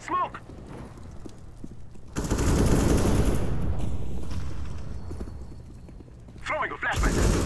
Smoke! Throwing a flashbang!